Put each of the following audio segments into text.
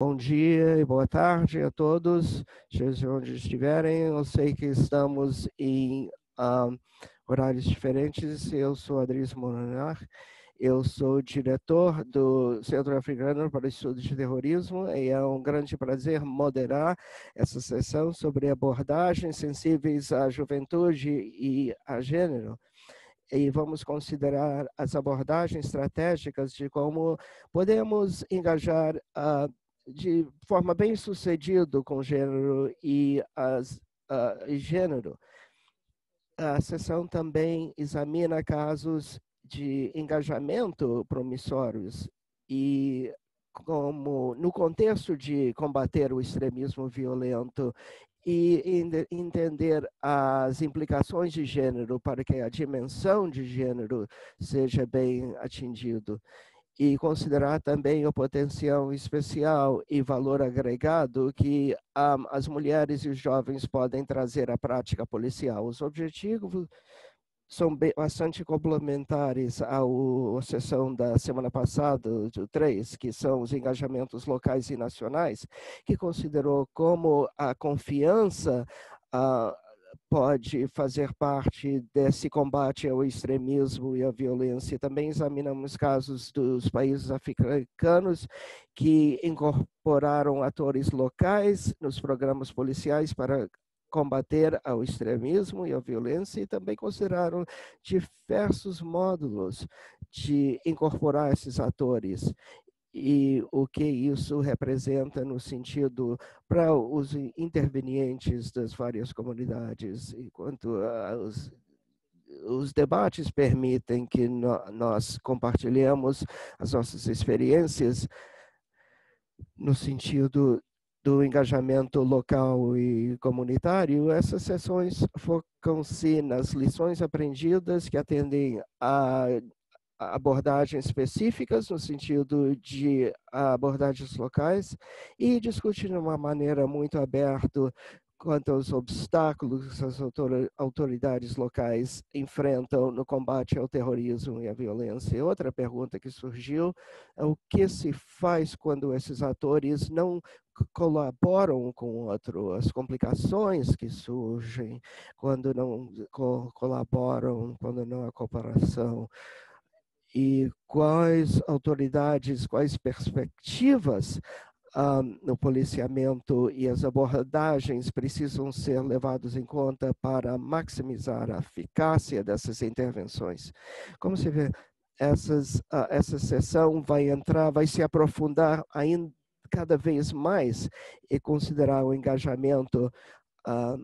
Bom dia e boa tarde a todos, seja onde estiverem. Eu sei que estamos em horários diferentes. Eu sou Adris Monanar, eu sou diretor do Centro Africano para o Estudo de Terrorismo e é um grande prazer moderar essa sessão sobre abordagens sensíveis à juventude e a gênero e vamos considerar as abordagens estratégicas de como podemos engajar uh, de forma bem sucedida com gênero e as uh, gênero. A sessão também examina casos de engajamento promissórios e como no contexto de combater o extremismo violento e entender as implicações de gênero para que a dimensão de gênero seja bem atingido e considerar também o potencial especial e valor agregado que um, as mulheres e os jovens podem trazer à prática policial. Os objetivos são bem, bastante complementares à, sessão da semana passada, do 3, que são os engajamentos locais e nacionais, que considerou como a confiança uh, pode fazer parte desse combate ao extremismo e à violência. Também examinamos casos dos países africanos que incorporaram atores locais nos programas policiais para combater ao extremismo e a violência e também consideraram diversos módulos de incorporar esses atores e o que isso representa no sentido para os intervenientes das várias comunidades, enquanto os, os debates permitem que nós compartilhemos as nossas experiências no sentido do engajamento local e comunitário, essas sessões focam-se nas lições aprendidas que atendem a abordagens específicas no sentido de abordagens locais e discutir de uma maneira muito aberta quanto aos obstáculos que as autoridades locais enfrentam no combate ao terrorismo e à violência. Outra pergunta que surgiu é o que se faz quando esses atores não colaboram com o outro, as complicações que surgem quando não colaboram, quando não há cooperação e quais autoridades, quais perspectivas ah, no policiamento e as abordagens precisam ser levados em conta para maximizar a eficácia dessas intervenções. Como se vê, essas, ah, essa sessão vai entrar, vai se aprofundar ainda cada vez mais e considerar o engajamento, ah,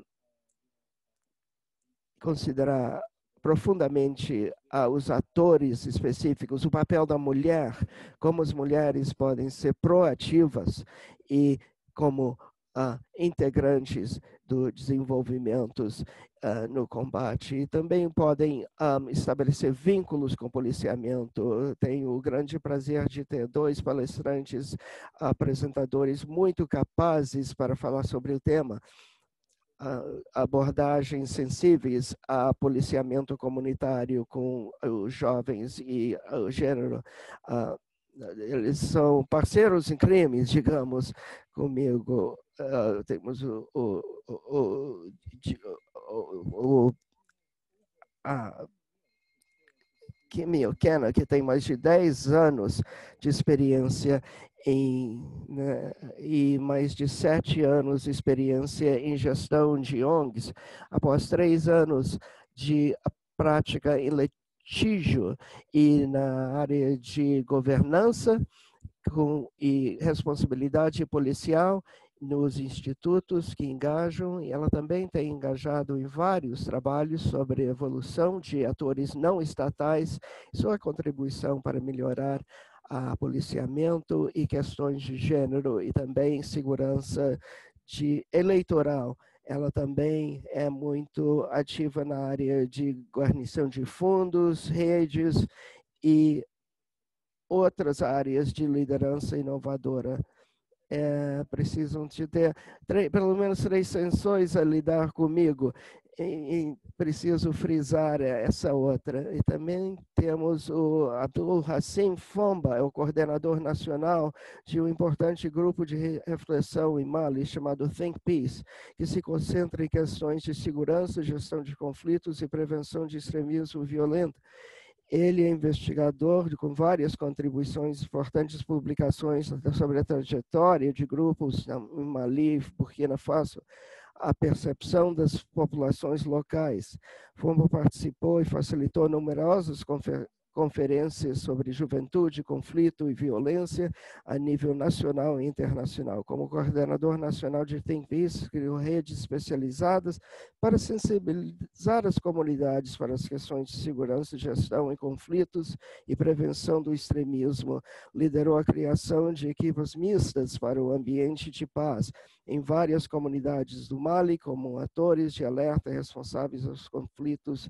considerar profundamente uh, os atores específicos, o papel da mulher, como as mulheres podem ser proativas e como uh, integrantes do desenvolvimento uh, no combate. E também podem estabelecer vínculos com o policiamento. Tenho o grande prazer de ter dois palestrantes, apresentadores muito capazes para falar sobre o tema abordagens sensíveis a policiamento comunitário com os jovens e o gênero. Eles são parceiros em crimes, digamos, comigo. Temos o, o, o, o, o a Okena, que tem mais de 10 anos de experiência em, né, e mais de sete anos de experiência em gestão de ONGs, após três anos de prática em litígio e na área de governança com, e responsabilidade policial nos institutos que engajam, e ela também tem engajado em vários trabalhos sobre evolução de atores não estatais, sua contribuição para melhorar a policiamento e questões de gênero e também segurança de eleitoral. Ela também é muito ativa na área de guarnição de fundos, redes e outras áreas de liderança inovadora. É, precisam de ter três, pelo menos três sessões a lidar comigo e, preciso frisar essa outra. E também temos o Abdul Hassim Fomba, é o coordenador nacional de um importante grupo de reflexão em Mali chamado Think Peace, que se concentra em questões de segurança, gestão de conflitos e prevenção de extremismo violento. Ele é investigador com várias contribuições, importantes publicações sobre a trajetória de grupos em Mali, Burkina Faso, a percepção das populações locais. Fombo participou e facilitou numerosas conferências sobre juventude, conflito e violência a nível nacional e internacional. Como coordenador nacional de Think Peace, criou redes especializadas para sensibilizar as comunidades para as questões de segurança, gestão em conflitos e prevenção do extremismo. Liderou a criação de equipes mistas para o ambiente de paz em várias comunidades do Mali, como atores de alerta responsáveis aos conflitos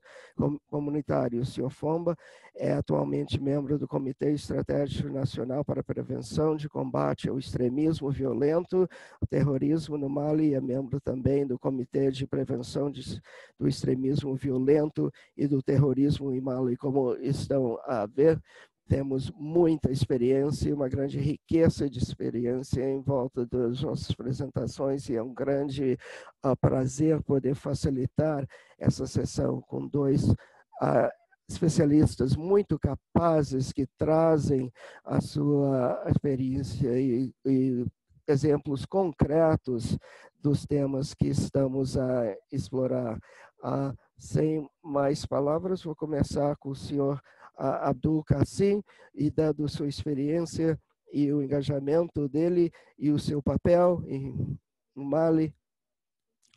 comunitários. Sr. Fomba é atualmente membro do Comitê Estratégico Nacional para a Prevenção de Combate ao Extremismo Violento, Terrorismo no Mali, e é membro também do Comitê de Prevenção de, do Extremismo Violento e do Terrorismo em Mali. Como estão a ver, temos muita experiência e uma grande riqueza de experiência em volta das nossas apresentações e é um grande uh, prazer poder facilitar essa sessão com dois uh, especialistas muito capazes que trazem a sua experiência e, e exemplos concretos dos temas que estamos a explorar. Uh, sem mais palavras, vou começar com o senhor Abdul Kassim e dado sua experiência e o engajamento dele e o seu papel em Mali.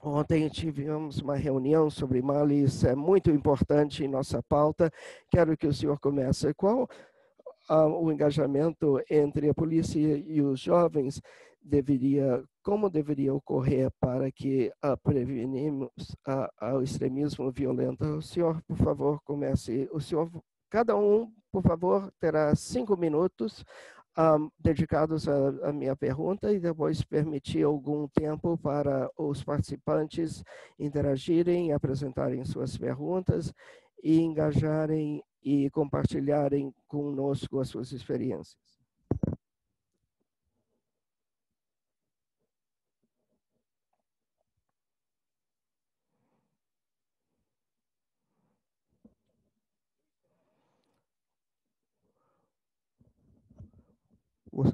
Ontem tivemos uma reunião sobre Mali, isso é muito importante em nossa pauta. Quero que o senhor comece. Qual ah, o engajamento entre a polícia e os jovens deveria, como deveria ocorrer para que ah, prevenimos ah, o extremismo violento? O senhor, por favor, comece. O senhor Cada um, por favor, terá cinco minutos um, dedicados à, minha pergunta e depois permitir algum tempo para os participantes interagirem, apresentarem suas perguntas e engajarem e compartilharem conosco as suas experiências. O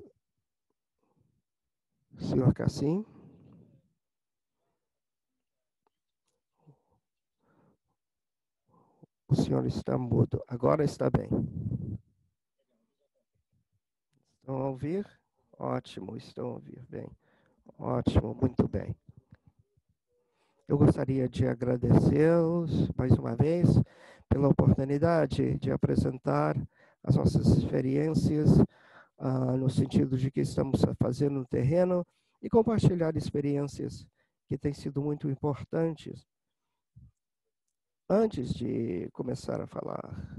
senhor Cassim. O senhor está mudo. Agora está bem. Estão a ouvir? Ótimo, estão a ouvir bem. Ótimo, muito bem. Eu gostaria de agradecê-los mais uma vez pela oportunidade de apresentar as nossas experiências ah, no sentido de que estamos fazendo no terreno e compartilhar experiências que têm sido muito importantes. Antes de começar a falar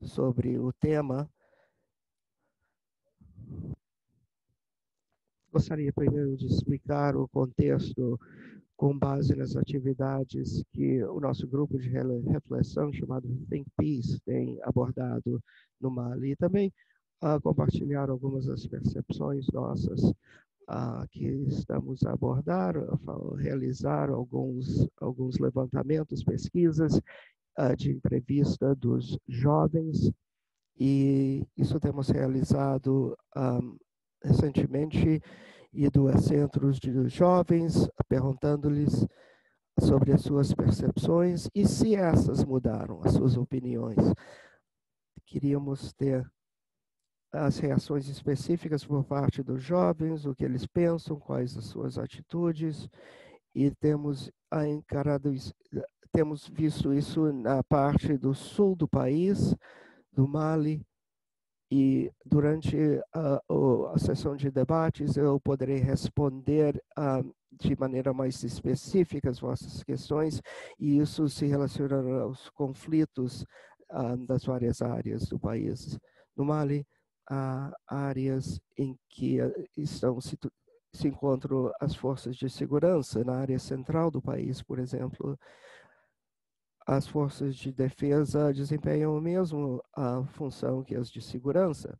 sobre o tema, gostaria primeiro de explicar o contexto com base nas atividades que o nosso grupo de reflexão chamado Think Peace tem abordado no Mali e também a compartilhar algumas das percepções nossas uh, que estamos a abordar, realizar alguns, alguns levantamentos, pesquisas uh, de entrevista dos jovens, e isso temos realizado um, recentemente, ido a centros de jovens, perguntando-lhes sobre as suas percepções e se essas mudaram, as suas opiniões. Queríamos ter as reações específicas por parte dos jovens, o que eles pensam, quais as suas atitudes, e temos encarado temos visto isso na parte do sul do país, do Mali, e durante a, a sessão de debates eu poderei responder uh, de maneira mais específica as vossas questões, e isso se relaciona aos conflitos uh, das várias áreas do país. No Mali, a áreas em que eh, estão se, se encontram as forças de segurança, na área central do país, por exemplo, as forças de defesa desempenham mesmo a função que as de segurança.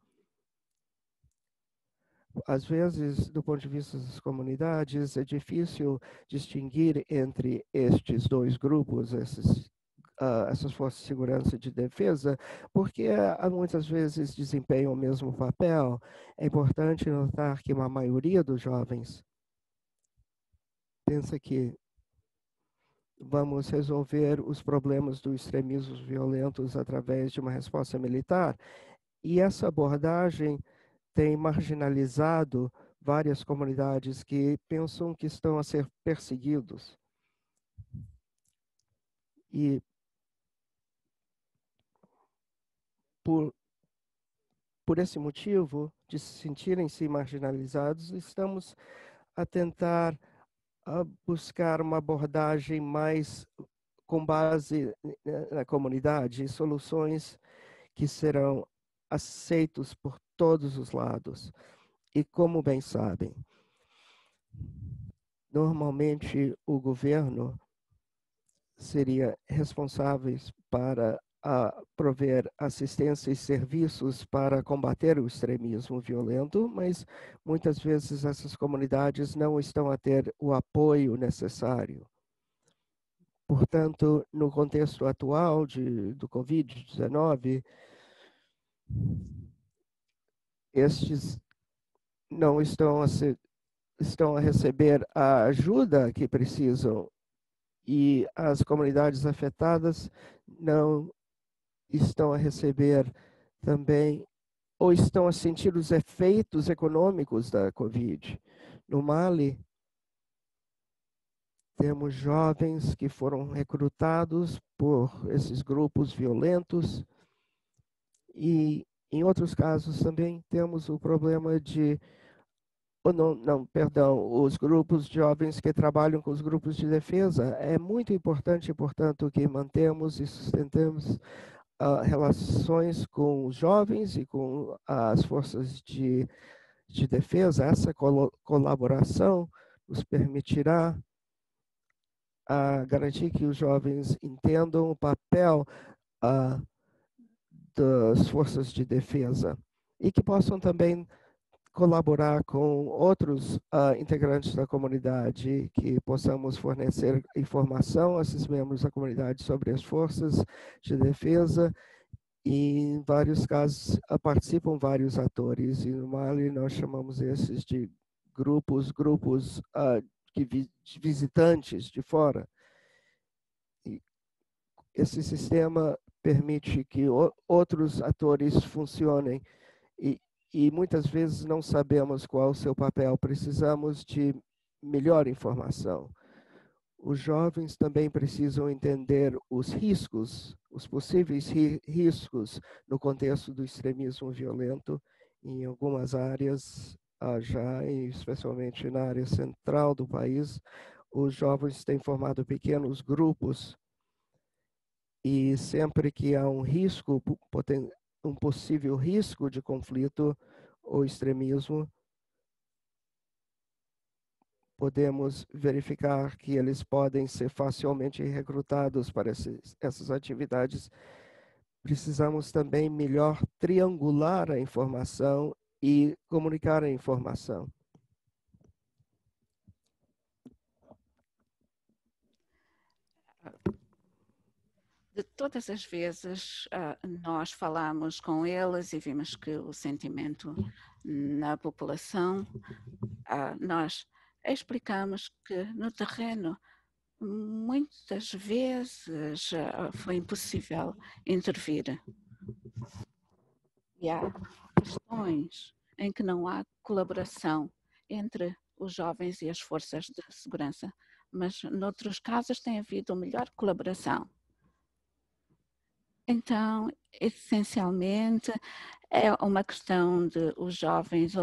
Às vezes, do ponto de vista das comunidades, é difícil distinguir entre estes dois grupos, esses uh, essas forças de segurança e de defesa, porque uh, muitas vezes desempenham o mesmo papel. É importante notar que uma maioria dos jovens pensa que vamos resolver os problemas dos extremismos violentos através de uma resposta militar. E essa abordagem tem marginalizado várias comunidades que pensam que estão a ser perseguidos. E por, por esse motivo, de se sentirem-se marginalizados, estamos a tentar a buscar uma abordagem mais com base na comunidade, soluções que serão aceitos por todos os lados. E como bem sabem, normalmente o governo seria responsável para a prover assistência e serviços para combater o extremismo violento, mas muitas vezes essas comunidades não estão a ter o apoio necessário. Portanto, no contexto atual de, do Covid-19, estes não estão a, ser, estão a receber a ajuda que precisam e as comunidades afetadas não estão a receber também ou estão a sentir os efeitos econômicos da Covid. No Mali, temos jovens que foram recrutados por esses grupos violentos e em outros casos também temos o problema de não, não, perdão, os grupos de jovens que trabalham com os grupos de defesa. É muito importante, portanto, que mantemos e sustentemos uh, relações com os jovens e com as forças de, de defesa, essa col colaboração nos permitirá uh, garantir que os jovens entendam o papel uh, das forças de defesa e que possam também colaborar com outros uh, integrantes da comunidade, que possamos fornecer informação a esses membros da comunidade sobre as forças de defesa. E, em vários casos, uh, participam vários atores. E no Mali nós chamamos esses de grupos, grupos uh, que vi de visitantes de fora. E esse sistema permite que outros atores funcionem e, e muitas vezes não sabemos qual o seu papel, precisamos de melhor informação. Os jovens também precisam entender os riscos, os possíveis ri riscos no contexto do extremismo violento em algumas áreas, ah, já especialmente na área central do país, os jovens têm formado pequenos grupos e sempre que há um risco um possível risco de conflito ou extremismo, podemos verificar que eles podem ser facilmente recrutados para esses, essas atividades. Precisamos também melhor triangular a informação e comunicar a informação. De todas as vezes uh, nós falamos com eles e vimos que o sentimento na população, uh, nós explicamos que no terreno muitas vezes uh, foi impossível intervir. E há questões em que não há colaboração entre os jovens e as forças de segurança, mas noutros casos tem havido melhor colaboração. Então, essencialmente, é uma questão de os jovens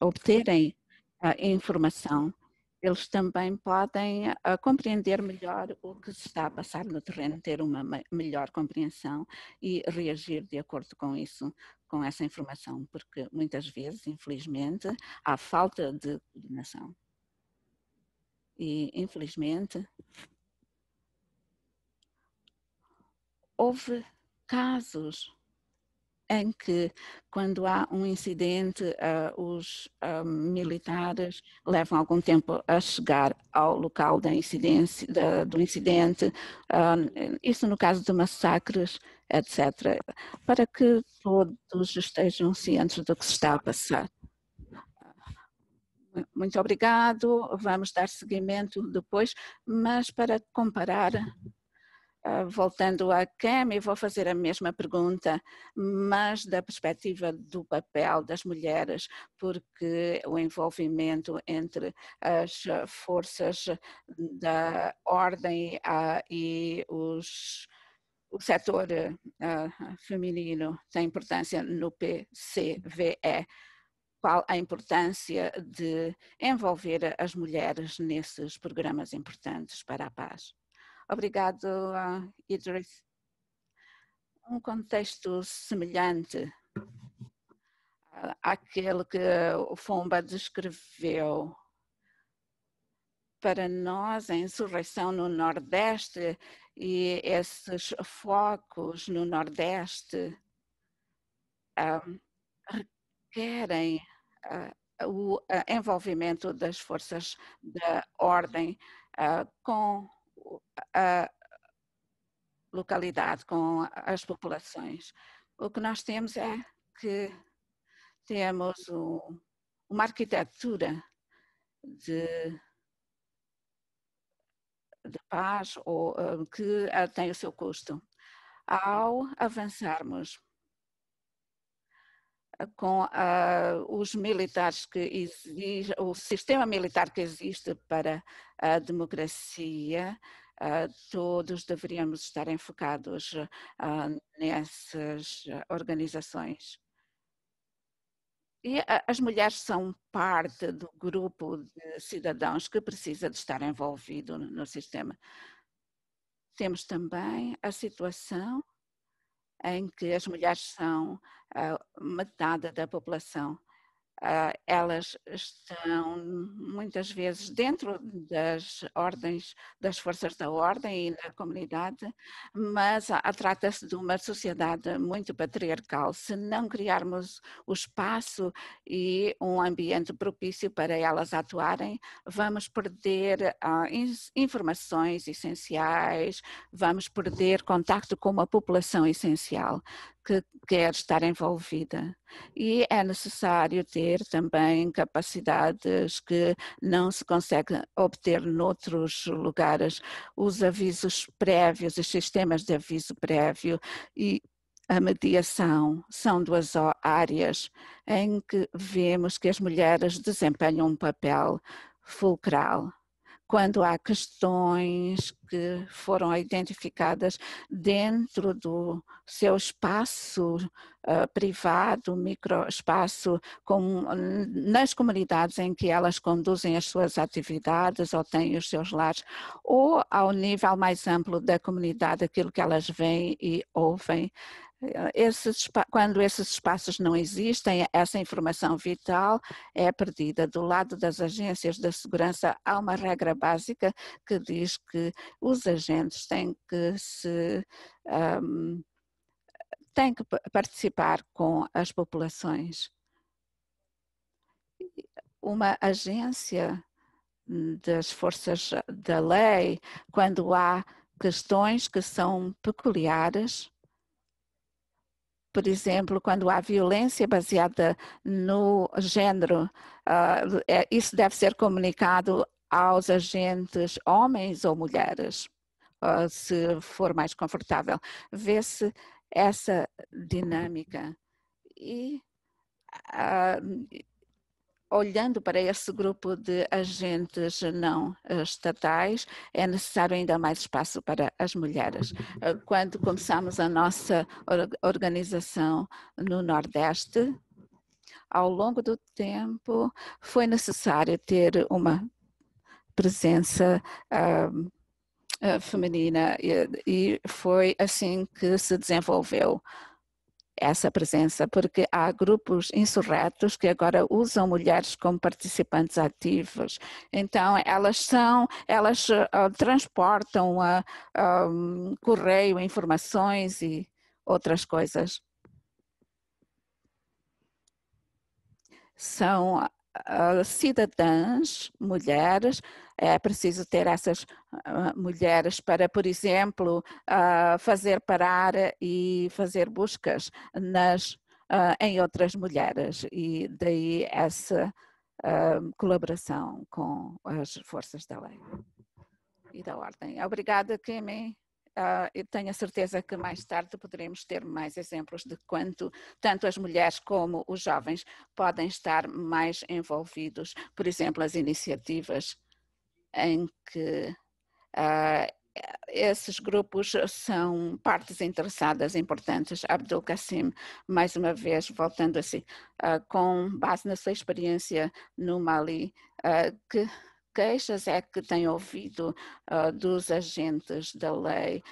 obterem a informação. Eles também podem uh, compreender melhor o que se está a passar no terreno, ter uma melhor compreensão e reagir de acordo com isso, com essa informação, porque muitas vezes, infelizmente, há falta de coordenação. E, infelizmente, houve casos em que, quando há um incidente, uh, os uh, militares levam algum tempo a chegar ao local da incidência, da, do incidente, uh, isso no caso de massacres, etc., para que todos estejam cientes do que se está a passar. Muito obrigado, vamos dar seguimento depois, mas para comparar voltando a Cam, eu vou fazer a mesma pergunta, mas da perspectiva do papel das mulheres, porque o envolvimento entre as forças da ordem uh, e os, o setor uh, feminino tem importância no PCVE. Qual a importância de envolver as mulheres nesses programas importantes para a paz? Obrigado, Idris. Um contexto semelhante àquele que o Fomba descreveu. Para nós, a insurreição no Nordeste e esses focos no Nordeste um, requerem uh, o uh, envolvimento das forças da ordem uh, com a localidade, com as populações. O que nós temos é que temos uma arquitetura de, de paz ou, eh, que tem o seu custo. Ao avançarmos com uh, os militares que existe, o sistema militar que existe para a democracia, uh, todos deveríamos estar enfocados uh, nessas organizações. E as mulheres são parte do grupo de cidadãos que precisa de estar envolvido no sistema. Temos também a situação em que as mulheres são uh, metade da população. Uh, elas estão muitas vezes dentro das ordens, das forças da ordem e da comunidade, mas trata-se de uma sociedade muito patriarcal. Se não criarmos o espaço e um ambiente propício para elas atuarem, vamos perder uh, informações essenciais, vamos perder contato com uma população essencial que quer estar envolvida. E é necessário ter também capacidades que não se consegue obter noutros lugares, os avisos prévios, os sistemas de aviso prévio e a mediação são duas áreas em que vemos que as mulheres desempenham um papel fulcral quando há questões que foram identificadas dentro do seu espaço uh, privado, microespaço, com, nas comunidades em que elas conduzem as suas atividades ou têm os seus lares, ou ao nível mais amplo da comunidade, aquilo que elas veem e ouvem esses, quando esses espaços não existem, essa informação vital é perdida. Do lado das agências da segurança, há uma regra básica que diz que os agentes têm que se um, têm que participar com as populações. Uma agência das forças da lei, quando há questões que são peculiares, por exemplo, quando há violência baseada no género, uh, isso deve ser comunicado aos agentes homens ou mulheres, uh, se for mais confortável. Vê-se essa dinâmica. E uh, olhando para esse grupo de agentes não estatais, é necessário ainda mais espaço para as mulheres. Eh, quando começamos a nossa organização no Nordeste, ao longo do tempo, foi necessário ter uma presença uh, feminina e, e foi assim que se desenvolveu essa presença, porque há grupos insurretos que agora usam mulheres como participantes ativos. Então, elas são, elas uh, transportam uh, um, correio, informações e outras coisas. São cidadãs, mulheres, é preciso ter essas uh, mulheres para, por exemplo, uh, fazer parar e fazer buscas nas, em outras mulheres e daí essa colaboração com as forças da lei e da ordem. Obrigada, Kimi. Uh, eu tenho a certeza que mais tarde poderemos ter mais exemplos de quanto tanto as mulheres como os jovens podem estar mais envolvidos, por exemplo, as iniciativas em que uh, esses grupos são partes interessadas importantes. Abdul Qasim, mais uma vez, voltando assim, uh, com base na sua experiência no Mali, que queixas é que tem ouvido uh, dos agentes da lei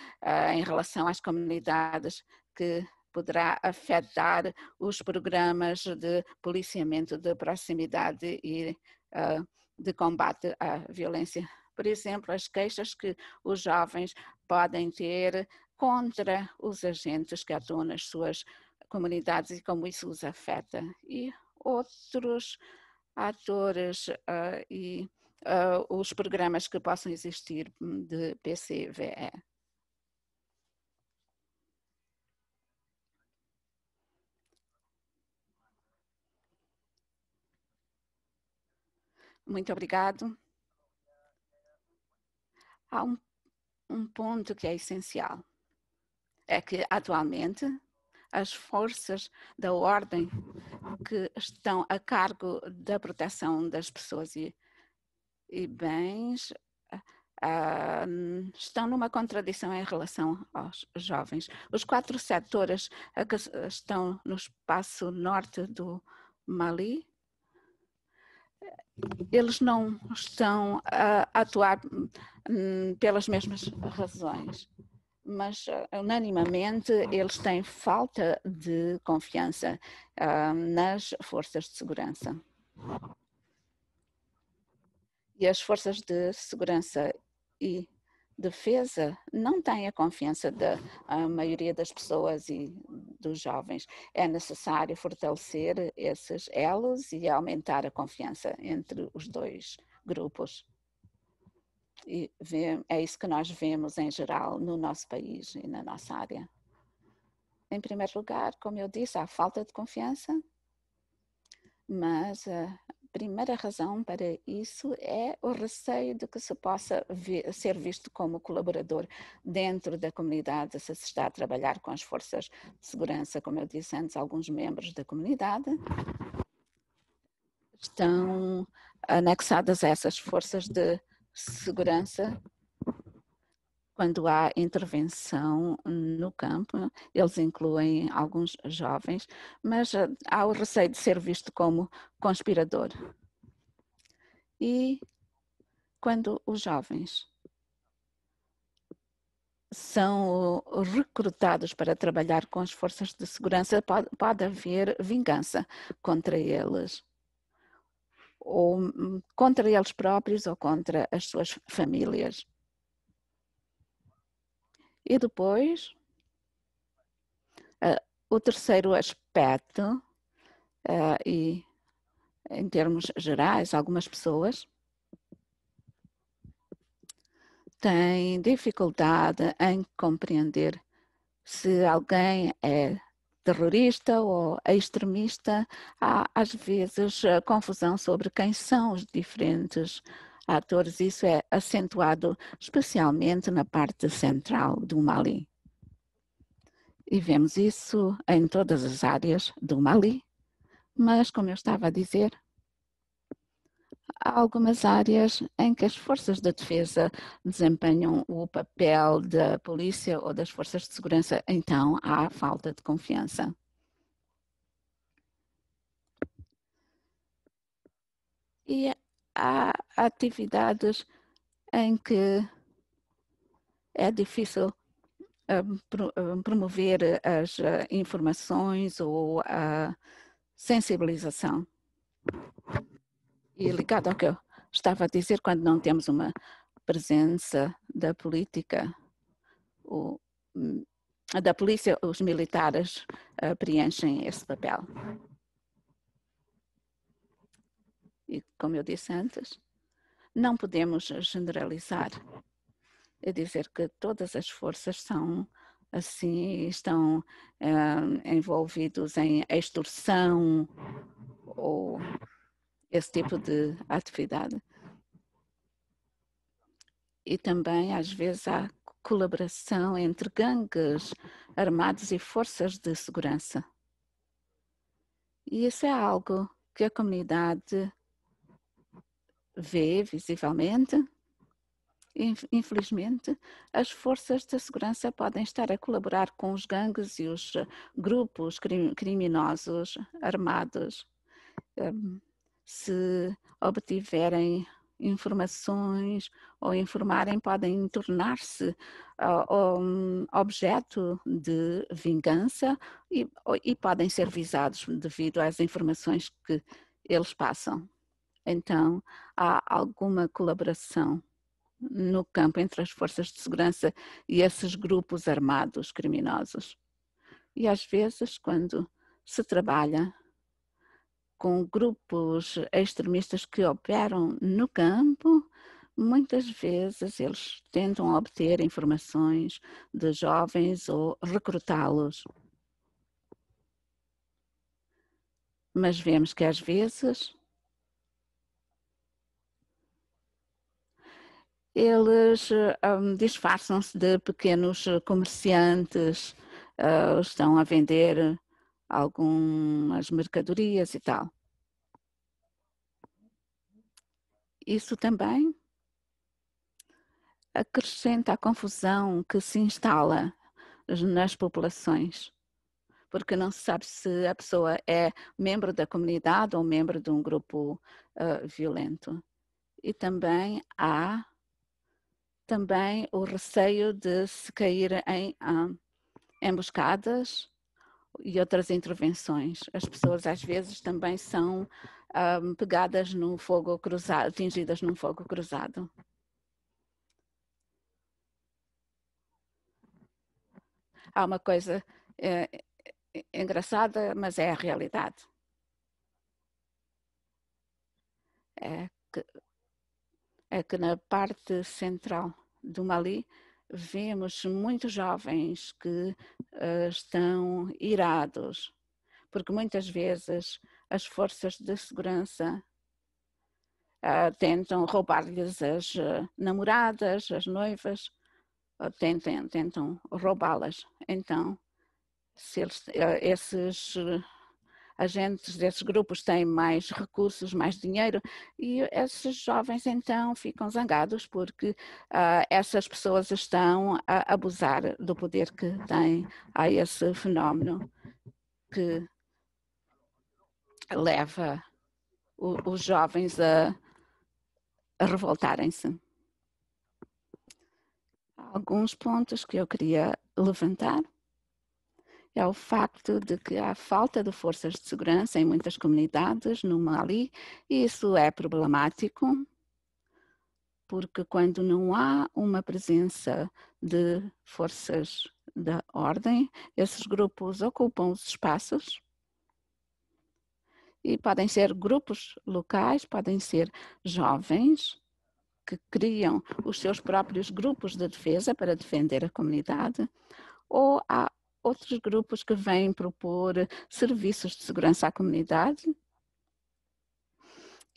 em relação às comunidades que poderá afetar os programas de policiamento de proximidade e de combate à violência. Por exemplo, as queixas que os jovens podem ter contra os agentes que atuam nas suas comunidades e como isso os afeta. E outros atores uh, e uh, os programas que possam existir de PCVE. Muito obrigado. Há um, um ponto que é essencial. É que, atualmente, as forças da ordem que estão a cargo da proteção das pessoas e, e bens uh, estão numa contradição em relação aos jovens. Os quatro setores que estão no espaço norte do Mali eles não estão a atuar hum, pelas mesmas razões, mas unanimamente eles têm falta de confiança uh, nas forças de segurança. E as forças de segurança e defesa não tem a confiança da maioria das pessoas e dos jovens. É necessário fortalecer esses elos e aumentar a confiança entre os dois grupos. E é isso que nós vemos em geral no nosso país e na nossa área. Em primeiro lugar, como eu disse, há falta de confiança, mas uh, primeira razão para isso é o receio de que se possa ver, ser visto como colaborador dentro da comunidade, se se está a trabalhar com as forças de segurança, como eu disse antes, alguns membros da comunidade estão anexadas a essas forças de segurança quando há intervenção no campo, eles incluem alguns jovens, mas eh, há o receio de ser visto como conspirador. E quando os jovens são recrutados para trabalhar com as forças de segurança, pode, pode haver vingança contra eles ou hum, contra eles próprios ou contra as suas famílias. E depois, uh, o terceiro aspecto, uh, e em termos gerais, algumas pessoas têm dificuldade em compreender se alguém é terrorista ou extremista, há às vezes confusão sobre quem são os diferentes atores, isso é acentuado especialmente na parte central do Mali. E vemos isso em todas as áreas do Mali, mas, como eu estava a dizer, há algumas áreas em que as forças de defesa desempenham o papel da polícia ou das forças de segurança, então há falta de confiança. E há atividades em que é difícil promover as informações ou a sensibilização. E ligado ao que eu estava a dizer, quando não temos uma presença da política, o, hum, da polícia, os militares uh, preenchem esse papel. E como eu disse antes, não podemos generalizar e dizer que todas as forças são assim, estão uh, envolvidos em extorsão ou esse tipo de atividade. E também, às vezes, há colaboração entre gangues armados e forças de segurança. E isso é algo que a comunidade vê visivelmente. Infelizmente, as forças de segurança podem estar a colaborar com os gangues e os grupos criminosos armados. Hum, se obtiverem informações ou informarem podem tornar-se uh, um objeto de vingança e, e podem ser visados devido às informações que eles passam. Então, há alguma colaboração no campo entre as forças de segurança e esses grupos armados criminosos. E às vezes, quando se trabalha com grupos extremistas que operam no campo, muitas vezes eles tentam obter informações de jovens ou recrutá-los. Mas vemos que às vezes eles um, disfarçam-se de pequenos comerciantes, uh, estão a vender algumas mercadorias e tal. Isso também acrescenta a confusão que se instala nas populações, porque não se sabe se a pessoa é membro da comunidade ou membro de um grupo uh, violento. E também há também o receio de se cair em uh, emboscadas e outras intervenções. As pessoas às vezes também são um, pegadas no fogo cruzado, atingidas num fogo cruzado. Há uma coisa é, é, engraçada, mas é a realidade. É que, é que na parte central do Mali vemos muitos jovens que uh, estão irados, porque muitas vezes as forças de segurança uh, tentam roubar-lhes as uh, namoradas, as noivas, tentam, tentam roubá-las. Então, eles, esses agentes desses grupos têm mais recursos, mais dinheiro, e esses jovens então ficam zangados porque uh, essas pessoas estão a abusar do poder que têm a esse fenómeno que leva o, os jovens a, a revoltarem-se. Alguns pontos que eu queria levantar é o facto de que há falta de forças de segurança em muitas comunidades no Mali e isso é problemático porque quando não há uma presença de forças da ordem, esses grupos ocupam os espaços e podem ser grupos locais, podem ser jovens que criam os seus próprios grupos de defesa para defender a comunidade, ou há outros grupos que vêm propor serviços de segurança à comunidade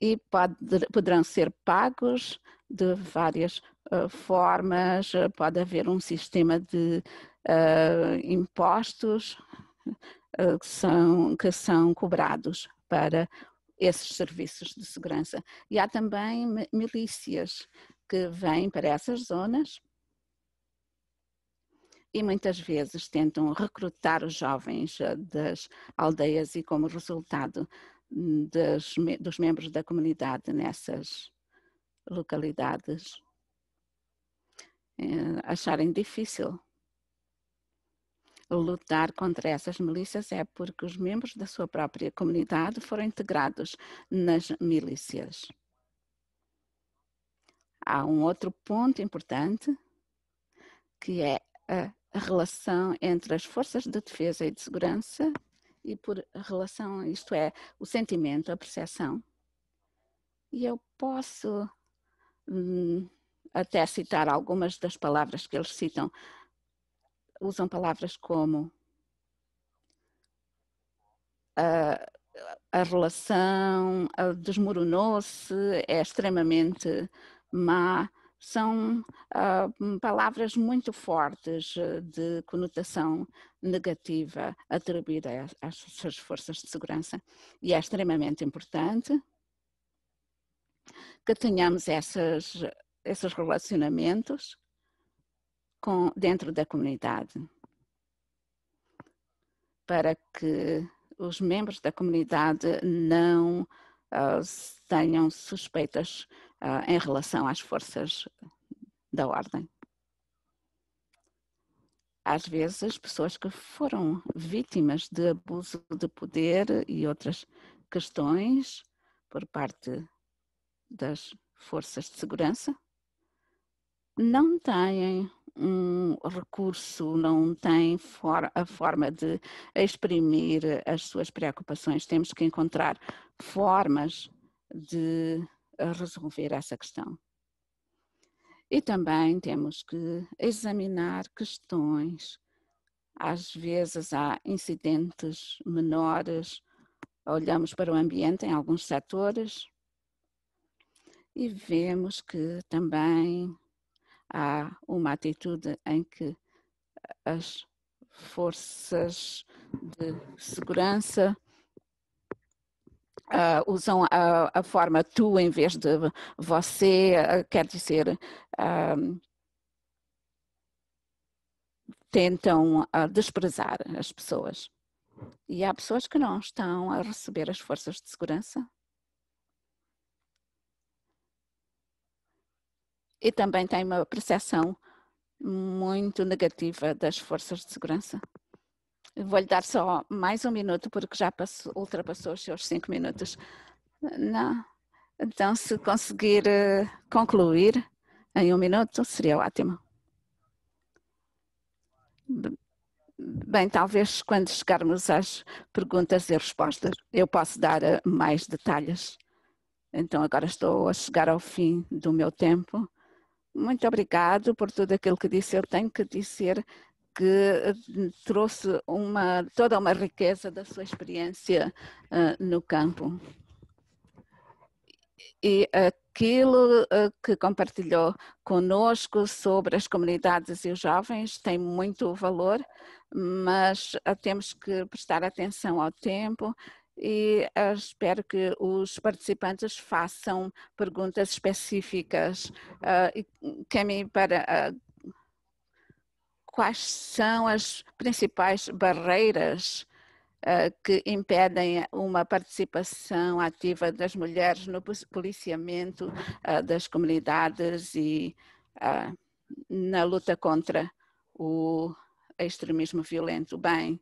e pode, poderão ser pagos de várias uh, formas, pode haver um sistema de uh, impostos uh, que, são, que são cobrados para esses serviços de segurança. E há também milícias que vêm para essas zonas e muitas vezes tentam recrutar os jovens eh, das aldeias e como resultado hum, dos membros da comunidade nessas localidades eh, acharem difícil lutar contra essas milícias é porque os membros da sua própria comunidade foram integrados nas milícias. Há um outro ponto importante que é a relação entre as forças de defesa e de segurança e por relação, isto é, o sentimento, a percepção. E eu posso hum, até citar algumas das palavras que eles citam. Usam palavras como a, a relação desmoronou-se, é extremamente má, são uh, palavras muito fortes eh, de conotação negativa atribuída às suas forças de segurança e é extremamente importante que tenhamos essas, esses relacionamentos com, dentro da comunidade para que os membros da comunidade não uh, tenham suspeitas uh, em relação às forças da ordem. Às vezes, as pessoas que foram vítimas de abuso de poder e outras questões por parte das forças de segurança não têm um recurso, não têm for a forma de exprimir as suas preocupações. Temos que encontrar formas de resolver essa questão. E também temos que examinar questões. Às vezes há incidentes menores, olhamos para o ambiente em alguns setores e vemos que também há uma atitude em que as forças de segurança uh, usam a, a, forma tu em vez de você, uh, quer dizer, uh, tentam desprezar as pessoas. E há pessoas que não estão a receber as forças de segurança. E também tem uma percepção muito negativa das forças de segurança. Vou-lhe dar só mais um minuto, porque já passou, ultrapassou os seus cinco minutos. Não. Então, se conseguir uh, concluir em um minuto, seria ótimo. Bem, talvez quando chegarmos às perguntas e respostas, eu posso dar uh, mais detalhes. Então, agora estou a chegar ao fim do meu tempo. Muito obrigado por tudo aquilo que disse. Eu tenho que dizer que eh, trouxe uma, toda uma riqueza da sua experiência uh, no campo. E aquilo uh, que compartilhou conosco sobre as comunidades e os jovens tem muito valor, mas uh, temos que prestar atenção ao tempo e espero que os participantes façam perguntas específicas. Uh, Kemi, para quais são as principais barreiras uh, que impedem uma participação ativa das mulheres no policiamento uh, das comunidades e uh, na luta contra o extremismo violento. Bem,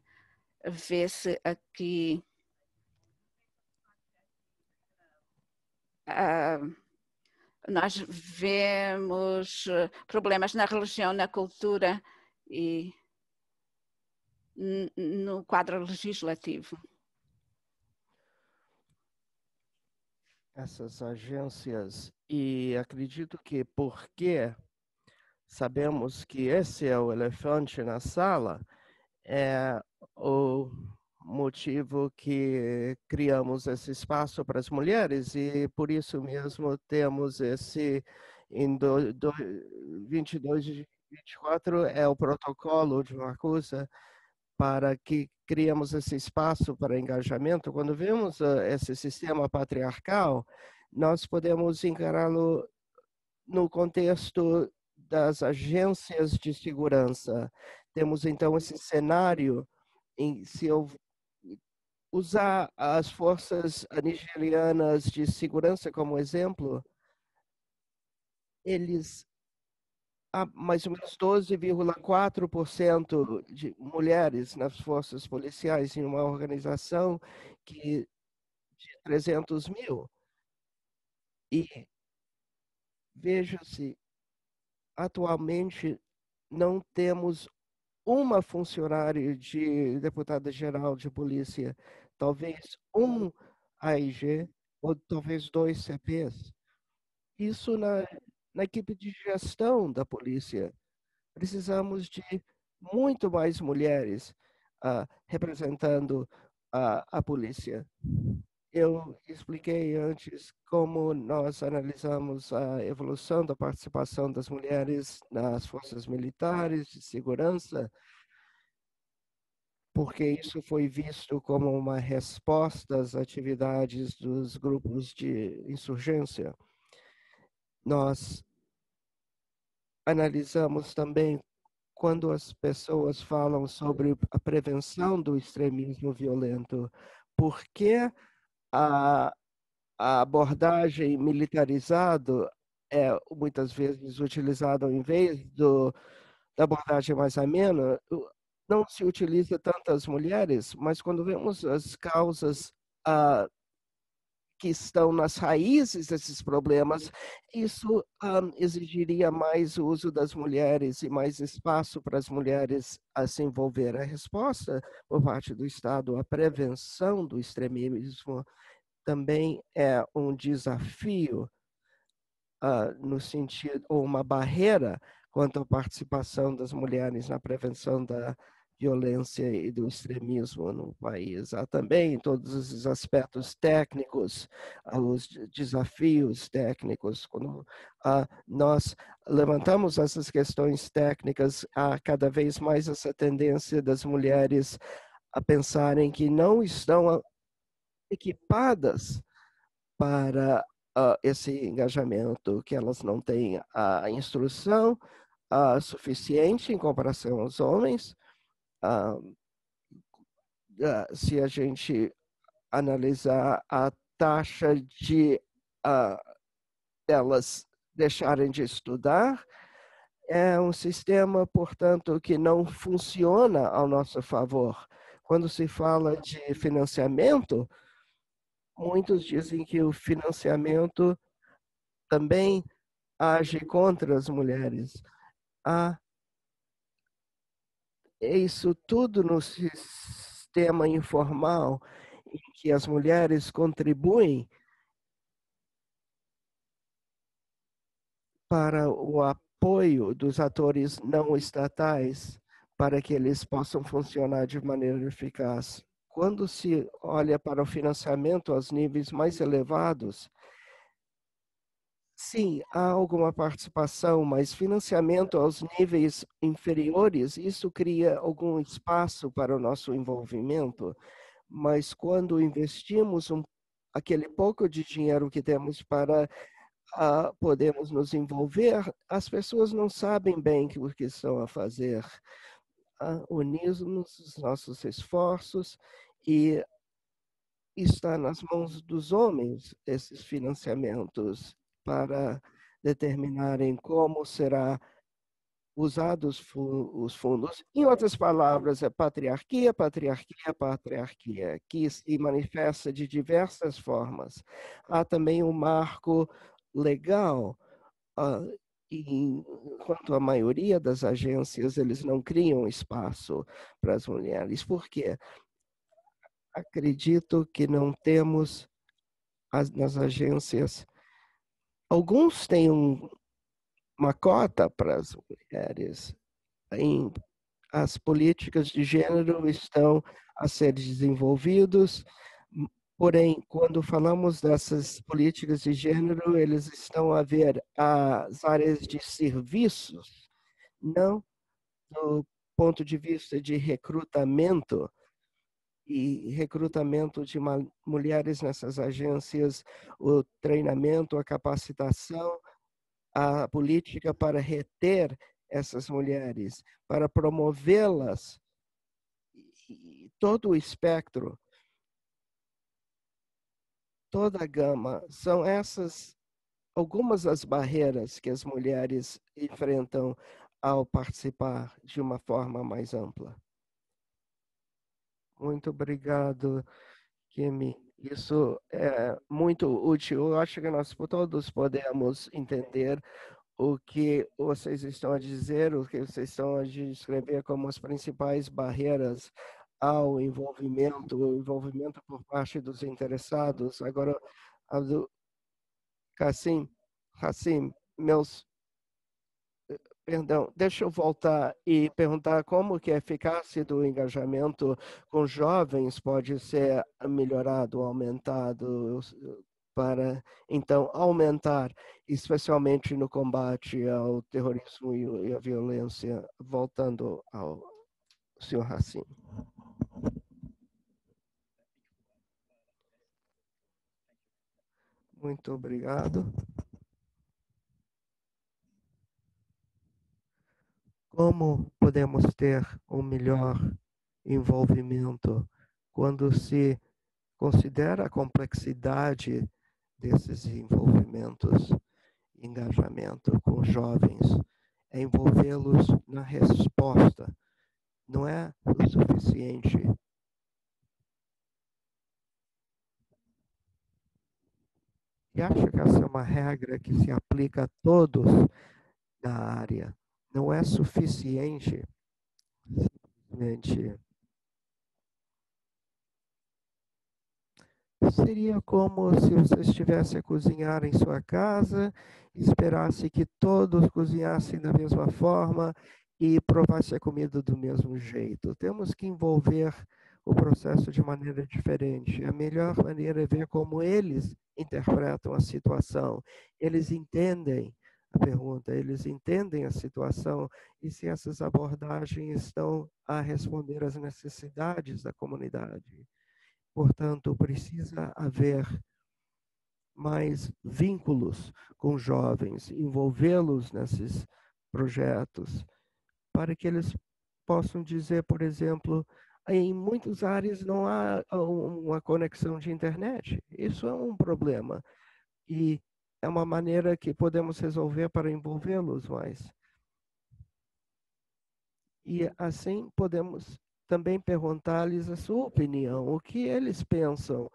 vê-se aqui nós vemos problemas na religião, na cultura, e no quadro legislativo. Essas agências, e acredito que porque sabemos que esse é o elefante na sala, é o motivo que criamos esse espaço para as mulheres e por isso mesmo temos esse em do, do, 22 de 24 é o protocolo de Marcusa para que criamos esse espaço para engajamento. Quando vemos uh, esse sistema patriarcal, nós podemos encará-lo no contexto das agências de segurança. Temos então esse cenário em se eu usar as forças nigerianas de segurança como exemplo, eles há mais ou menos 12,4% de mulheres nas forças policiais em uma organização que de 300 mil. E veja-se, atualmente não temos uma funcionária de deputada-geral de polícia, talvez um AIG ou talvez dois CPs. Isso na, na equipe de gestão da polícia. Precisamos de muito mais mulheres uh, representando a, a polícia. Eu expliquei antes como nós analisamos a evolução da participação das mulheres nas forças militares de segurança, porque isso foi visto como uma resposta às atividades dos grupos de insurgência. Nós analisamos também quando as pessoas falam sobre a prevenção do extremismo violento, por que a, a abordagem militarizada é muitas vezes utilizada ao invés do, da abordagem mais amena, não se utiliza tantas mulheres, mas quando vemos as causas ah, que estão nas raízes desses problemas, isso um, exigiria mais uso das mulheres e mais espaço para as mulheres a se envolver. A resposta por parte do Estado à prevenção do extremismo também é um desafio uh, no sentido, ou uma barreira quanto à participação das mulheres na prevenção da violência e do extremismo no país. Há também todos os aspectos técnicos, os desafios técnicos. Quando nós levantamos essas questões técnicas, há cada vez mais essa tendência das mulheres a pensarem que não estão equipadas para uh, esse engajamento, que elas não têm a instrução uh, suficiente em comparação aos homens. Uh, se a gente analisar a taxa de elas deixarem de estudar, é um sistema, portanto, que não funciona ao nosso favor. Quando se fala de financiamento, muitos dizem que o financiamento também age contra as mulheres. Há isso tudo no sistema informal em que as mulheres contribuem para o apoio dos atores não estatais para que eles possam funcionar de maneira eficaz. Quando se olha para o financiamento aos níveis mais elevados, sim, há alguma participação, mas financiamento aos níveis inferiores, isso cria algum espaço para o nosso envolvimento. Mas quando investimos um, aquele pouco de dinheiro que temos para uh, podermos nos envolver, as pessoas não sabem bem o que estão a fazer unirmos os nossos esforços e está nas mãos dos homens esses financiamentos para determinarem como será usados os fundos. Em outras palavras, é patriarquia, patriarquia, patriarquia, que se manifesta de diversas formas. Há também um marco legal uh, enquanto a maioria das agências eles não criam espaço para as mulheres. Por quê? Acredito que não temos as, nas agências. Alguns têm um, uma cota para as mulheres. Em, as políticas de gênero estão a ser desenvolvidas, Porém, quando falamos dessas políticas de gênero, eles estão a ver as áreas de serviços, não do ponto de vista de recrutamento e recrutamento de mulheres nessas agências, o treinamento, a capacitação, a política para reter essas mulheres, para promovê-las, todo o espectro toda a gama. São essas algumas das barreiras que as mulheres enfrentam ao participar de uma forma mais ampla. Muito obrigado, Kimi. Isso é muito útil. Eu acho que nós todos podemos entender o que vocês estão a dizer, o que vocês estão a descrever como as principais barreiras ao envolvimento, o envolvimento por parte dos interessados. Agora, Abdul Kassim, meus Perdão, deixa eu voltar e perguntar como que a eficácia do engajamento com jovens pode ser melhorado, aumentado para então aumentar, especialmente no combate ao terrorismo e à violência, voltando ao senhor Racine. Muito obrigado. Como podemos ter um melhor envolvimento quando se considera a complexidade desses envolvimentos, engajamento com jovens, é envolvê-los na resposta. Não é o suficiente E acho que essa é uma regra que se aplica a todos na área não é suficiente simplesmente. Seria como se você estivesse a cozinhar em sua casa, esperasse que todos cozinhassem da mesma forma e provasse a comida do mesmo jeito. Temos que envolver o processo de maneira diferente. A melhor maneira é ver como eles interpretam a situação. Eles entendem a pergunta, eles entendem a situação e se essas abordagens estão a responder às necessidades da comunidade. Portanto, precisa haver mais vínculos com jovens, envolvê-los nesses projetos, para que eles possam dizer, por exemplo, em muitas áreas não há uma conexão de internet. Isso é um problema. E é uma maneira que podemos resolver para envolvê-los mais. E assim podemos também perguntar-lhes a sua opinião, o que eles pensam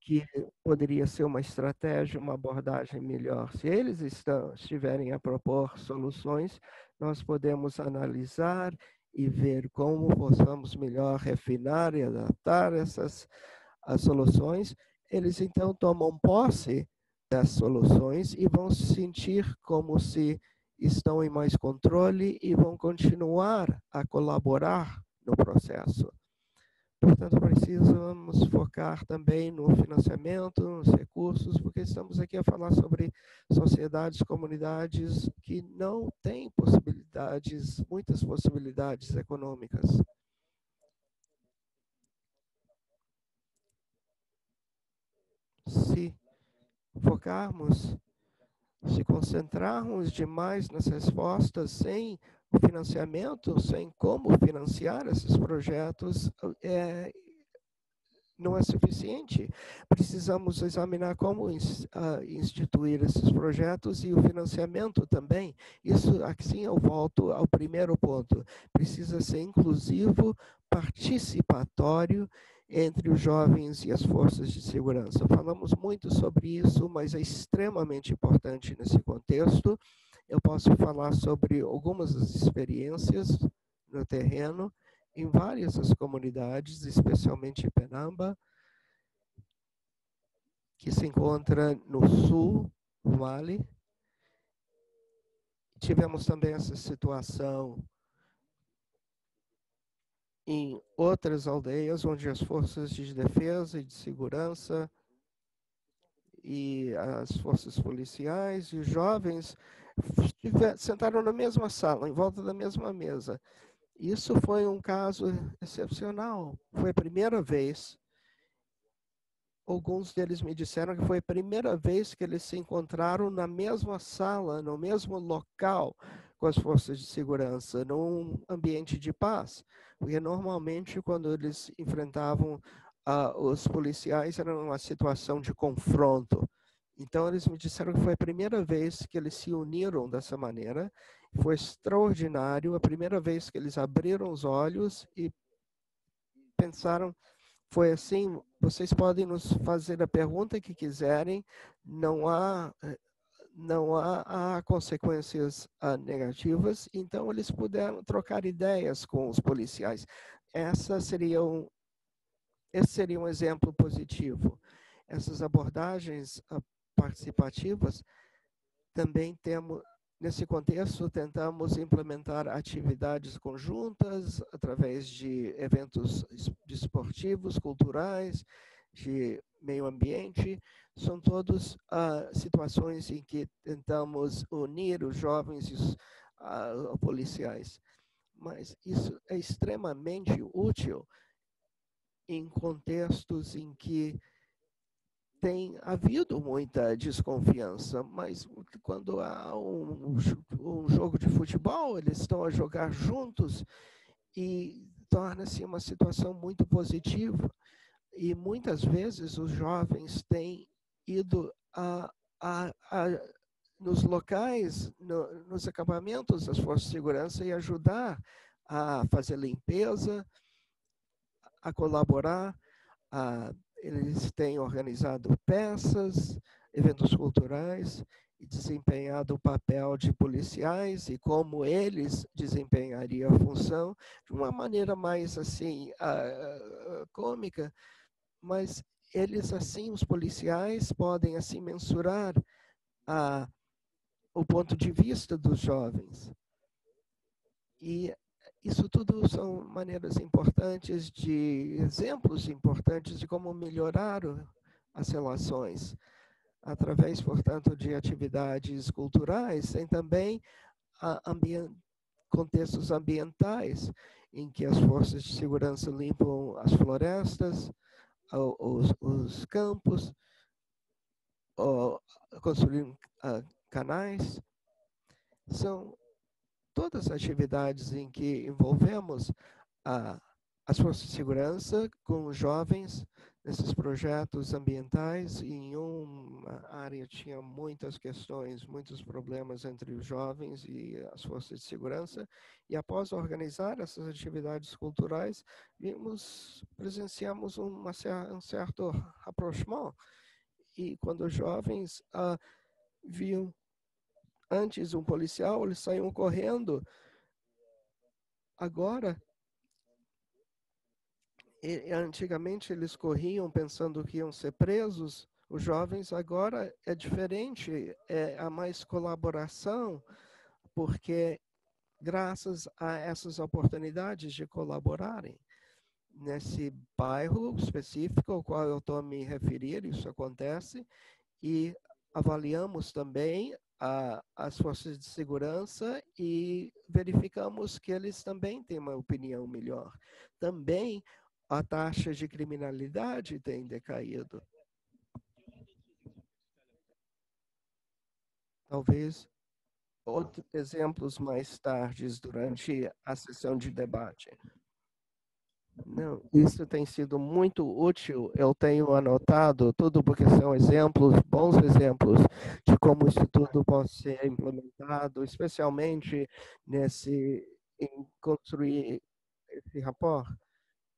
que poderia ser uma estratégia, uma abordagem melhor. Se eles estão, estiverem a propor soluções, nós podemos analisar e ver como possamos melhor refinar e adaptar essas as soluções. Eles então tomam posse das soluções e vão se sentir como se estão em mais controle e vão continuar a colaborar no processo. Portanto, precisamos focar também no financiamento, nos recursos, porque estamos aqui a falar sobre sociedades, comunidades que não têm possibilidades, muitas possibilidades econômicas. Se focarmos, se concentrarmos demais nas respostas sem o financiamento, sem como financiar esses projetos, é, não é suficiente. Precisamos examinar como instituir esses projetos e o financiamento também. Isso, assim, eu volto ao primeiro ponto. Precisa ser inclusivo, participatório entre os jovens e as forças de segurança. Falamos muito sobre isso, mas é extremamente importante nesse contexto. Eu posso falar sobre algumas das experiências no terreno em várias das comunidades, especialmente Penamba, que se encontra no sul do Mali. Tivemos também essa situação em outras aldeias onde as forças de defesa e de segurança e as forças policiais e os jovens sentaram na mesma sala, em volta da mesma mesa. Isso foi um caso excepcional. Foi a primeira vez. Alguns deles me disseram que foi a primeira vez que eles se encontraram na mesma sala, no mesmo local, com as forças de segurança, num ambiente de paz. Porque normalmente, quando eles enfrentavam uh, os policiais, era uma situação de confronto. Então, eles me disseram que foi a primeira vez que eles se uniram dessa maneira. Foi extraordinário, a primeira vez que eles abriram os olhos e pensaram: foi assim, vocês podem nos fazer a pergunta que quiserem, não há não há, há consequências negativas, então eles puderam trocar ideias com os policiais. Essa seria um, esse seria um exemplo positivo. Essas abordagens uh, participativas também temos Nesse contexto, tentamos implementar atividades conjuntas através de eventos desportivos, culturais, de meio ambiente. São todas uh, situações em que tentamos unir os jovens e os uh, policiais. Mas isso é extremamente útil em contextos em que tem havido muita desconfiança, mas quando há um, um jogo de futebol, eles estão a jogar juntos e torna-se uma situação muito positiva. E muitas vezes os jovens têm ido a, a, a nos locais, no, nos acampamentos das forças de segurança e ajudar a fazer limpeza, a colaborar, a eles têm organizado peças, eventos culturais e desempenhado o papel de policiais e como eles desempenhariam a função de uma maneira mais assim uh, cômica, mas eles assim os policiais podem assim mensurar uh, o ponto de vista dos jovens. E isso tudo são maneiras importantes de exemplos importantes de como melhorar as relações através, portanto, de atividades culturais, tem também contextos ambientais em que as forças de segurança limpam as florestas, os, os campos, construir canais. São todas as atividades em que envolvemos a, as forças de segurança com os jovens nesses projetos ambientais. Em uma área tinha muitas questões, muitos problemas entre os jovens e as forças de segurança. E após organizar essas atividades culturais, vimos, presenciamos uma, um certo rapprochement. E quando os jovens ah, viam Antes, um policial, eles saíam correndo. Agora, antigamente eles corriam pensando que iam ser presos. Os jovens agora é diferente, é, há mais colaboração, porque graças a essas oportunidades de colaborarem nesse bairro específico ao qual eu estou a me referir, isso acontece, e avaliamos também a, as forças de segurança e verificamos que eles também têm uma opinião melhor. Também a taxa de criminalidade tem decaído. Talvez outros exemplos mais tarde durante a sessão de debate. Não, isso tem sido muito útil. Eu tenho anotado tudo porque são exemplos, bons exemplos de como isso tudo pode ser implementado, especialmente nesse em construir esse rapport.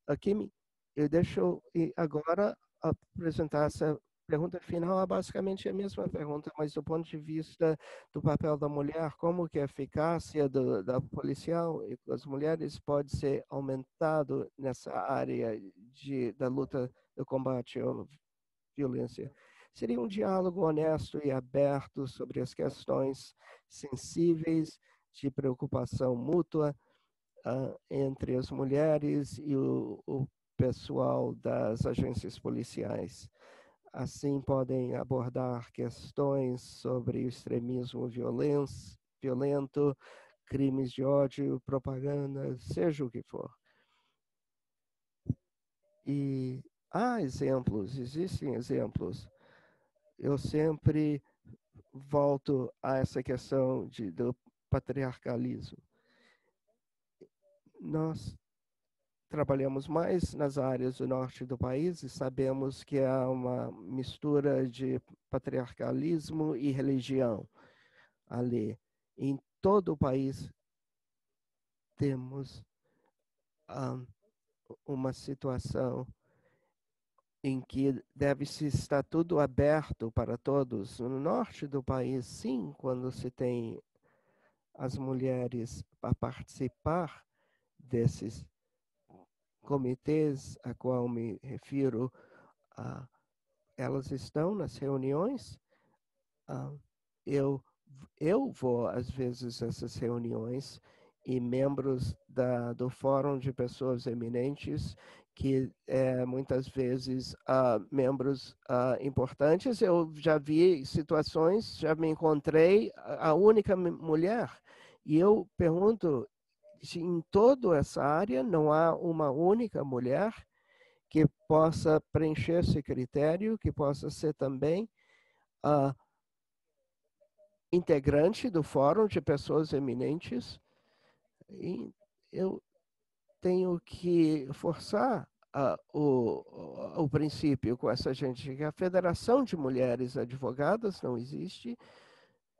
Aqui eu deixo agora apresentar essa pergunta final é basicamente a mesma pergunta, mas do ponto de vista do papel da mulher, como que a eficácia do, da policial e das mulheres pode ser aumentado nessa área de, da luta do combate à violência? Seria um diálogo honesto e aberto sobre as questões sensíveis de preocupação mútua uh, entre as mulheres e o, o pessoal das agências policiais Assim, podem abordar questões sobre extremismo violento, crimes de ódio, propaganda, seja o que for. E há exemplos, existem exemplos. Eu sempre volto a essa questão de, do patriarcalismo. Nós trabalhamos mais nas áreas do norte do país e sabemos que há uma mistura de patriarcalismo e religião ali. Em todo o país temos um, uma situação em que deve-se estar tudo aberto para todos. No norte do país, sim, quando se tem as mulheres a participar desses comitês a qual me refiro, uh, elas estão nas reuniões. Uh, eu, eu vou, às vezes, essas reuniões e membros da, do Fórum de Pessoas Eminentes que é, muitas vezes uh, membros uh, importantes. Eu já vi situações, já me encontrei a única mulher e eu pergunto em toda essa área não há uma única mulher que possa preencher esse critério, que possa ser também uh, integrante do Fórum de Pessoas Eminentes. E eu tenho que forçar uh, o, o princípio com essa gente, que a Federação de Mulheres Advogadas não existe,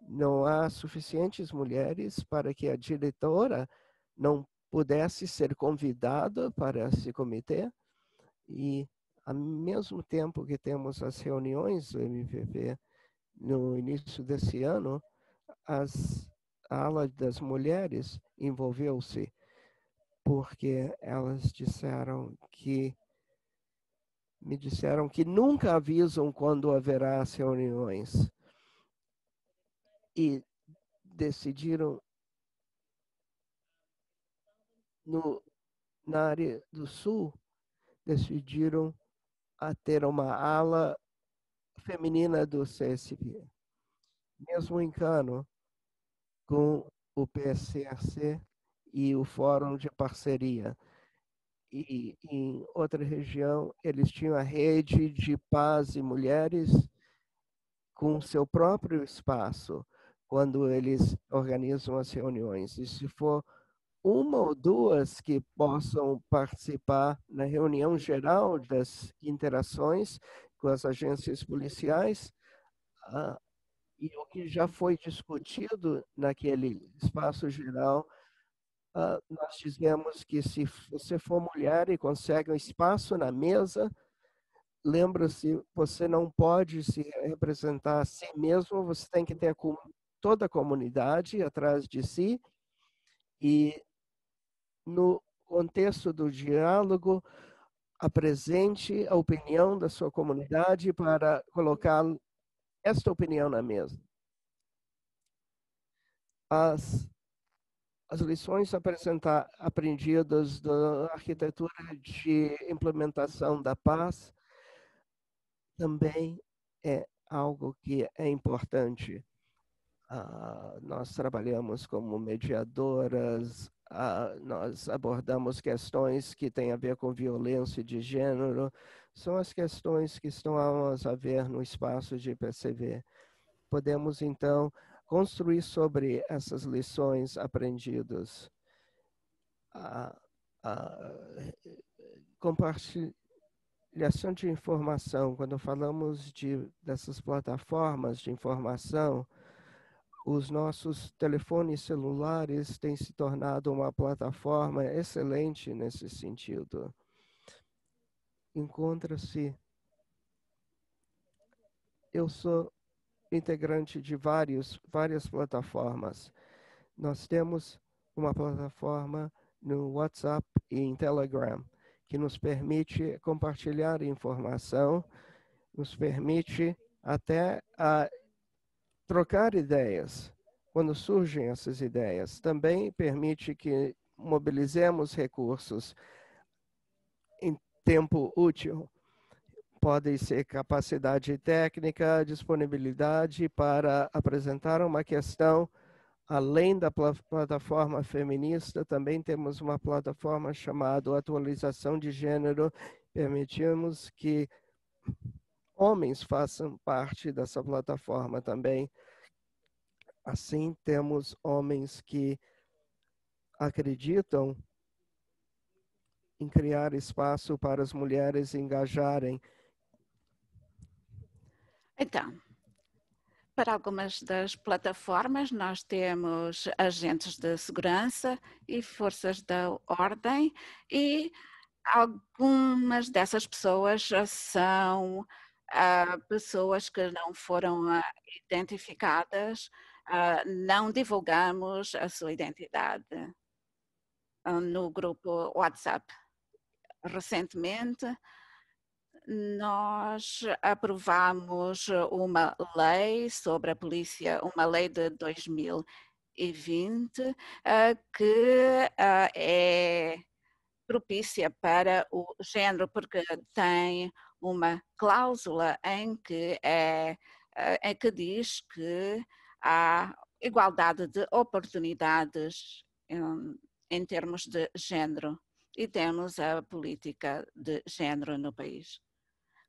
não há suficientes mulheres para que a diretora não pudesse ser convidada para esse comitê e ao mesmo tempo que temos as reuniões do MVP no início desse ano, as, a ala das mulheres envolveu-se porque elas disseram que me disseram que nunca avisam quando haverá as reuniões. E decidiram no, na área do sul decidiram a ter uma ala feminina do CSP. Mesmo em Cano, com o PSCRC e o Fórum de Parceria. E em outra região, eles tinham a rede de paz e mulheres com seu próprio espaço, quando eles organizam as reuniões. E se for uma ou duas que possam participar na reunião geral das interações com as agências policiais, ah, e o que já foi discutido naquele espaço geral uh, nós dizemos que se você for mulher e consegue um espaço na mesa, lembra-se, você não pode se representar a si mesmo, você tem que ter toda a comunidade atrás de si e no contexto do diálogo apresente a opinião da sua comunidade para colocar esta opinião na mesa. As as lições aprendidas da arquitetura de implementação da paz também é algo que é importante. Uh, nós trabalhamos como mediadoras, nós abordamos questões que têm a ver com violência de gênero, são as questões que estão a ver no espaço de PCV. Podemos, então, construir sobre essas lições aprendidas. A, a compartilhação de informação, quando falamos de, dessas plataformas de informação, os nossos telefones celulares têm se tornado uma plataforma excelente nesse sentido. Encontra-se. Eu sou integrante de vários, várias plataformas. Nós temos uma plataforma no WhatsApp e em Telegram que nos permite compartilhar informação, nos permite até a trocar ideias quando surgem essas ideias. Também permite que mobilizemos recursos em tempo útil podem ser capacidade técnica, disponibilidade para apresentar uma questão. Além da pl plataforma feminista, também temos uma plataforma chamada Atualização de Gênero. Permitimos que homens façam parte dessa plataforma também. Assim, temos homens que acreditam em criar espaço para as mulheres engajarem? Então, para algumas das plataformas, nós temos agentes de segurança e forças da ordem, e algumas dessas pessoas são uh, pessoas que não foram uh, identificadas, uh, não divulgamos a sua identidade no grupo WhatsApp. Recentemente, nós aprovamos uma lei sobre a polícia, uma lei de 2020, que é propícia para o género, porque tem uma cláusula em que, é, em que diz que há igualdade de oportunidades em, em termos de género e temos a política de género no país.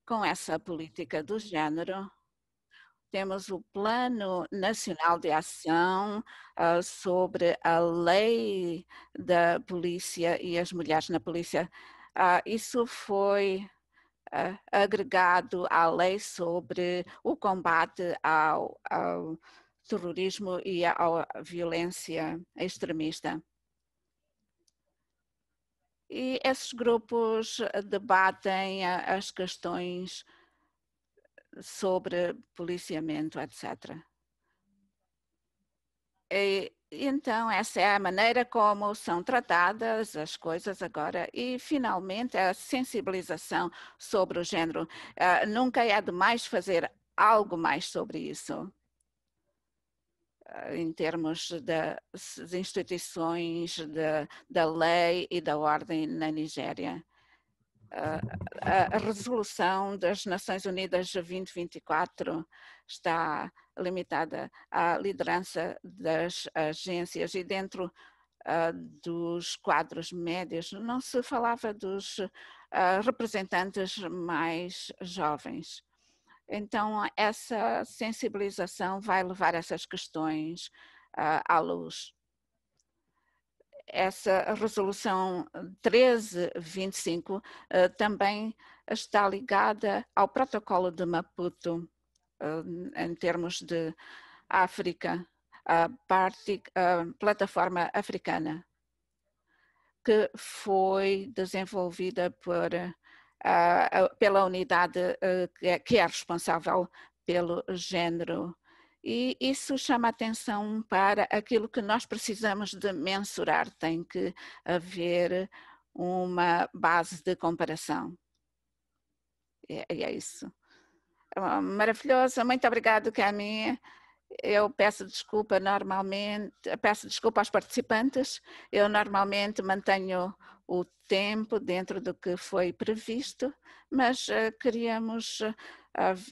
Com essa política do género, temos o Plano Nacional de Ação uh, sobre a lei da polícia e as mulheres na polícia. Uh, isso foi agregado à lei sobre o combate ao, ao terrorismo e à violência extremista. E esses grupos debatem as questões sobre policiamento, etc. E, então, essa é a maneira como são tratadas as coisas agora. E, finalmente, a sensibilização sobre o género. Uh, nunca é demais fazer algo mais sobre isso em termos das instituições, de, da lei e da ordem na Nigéria. A, a resolução das Nações Unidas 2024 está limitada à liderança das agências e dentro uh, dos quadros médios não se falava dos uh, representantes mais jovens. Então, essa sensibilização vai levar essas questões uh, à luz. Essa resolução 1325 uh, também está ligada ao protocolo de Maputo, uh, em termos de África, a, parte, a plataforma africana, que foi desenvolvida por pela unidade eh, é, que é responsável pelo género. E isso chama atenção para aquilo que nós precisamos de mensurar. Tem que haver uma base de comparação. E é, é isso. Maravilhoso. Muito obrigado, Cami. Eu peço desculpa normalmente, peço desculpa aos participantes. Eu normalmente mantenho o tempo dentro do que foi previsto, mas uh, queríamos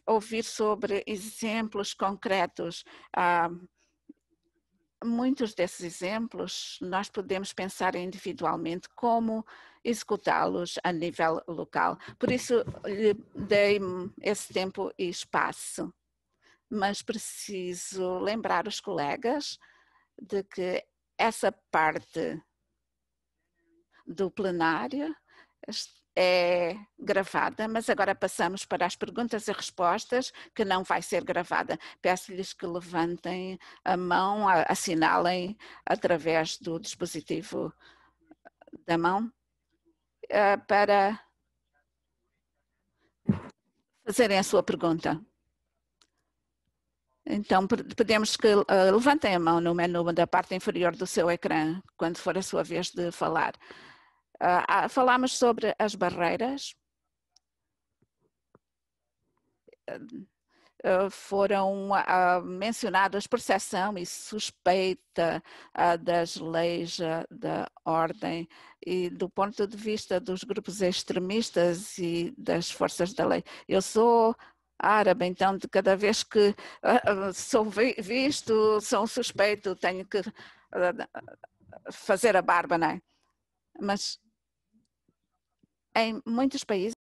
ouvir sobre exemplos concretos. Uh, muitos desses exemplos nós podemos pensar individualmente como executá-los a nível local. Por isso, lhe dei esse tempo e espaço. Mas preciso lembrar os colegas de que essa parte do plenário é gravada, mas agora passamos para as perguntas e respostas, que não vai ser gravada. Peço-lhes que levantem a mão, assinalem através do dispositivo da mão eh, para fazerem a sua pergunta. Então, podemos que uh, levantem a mão no menu da parte inferior do seu ecrã, quando for a sua vez de falar. Uh, falamos sobre as barreiras. Uh, foram uh, mencionadas percepção e suspeita das leis da ordem e do ponto de vista dos grupos extremistas e das forças da lei. Eu sou árabe, então de cada vez que sou visto, sou suspeito, tenho que fazer a barba, não é? Mas em muitos países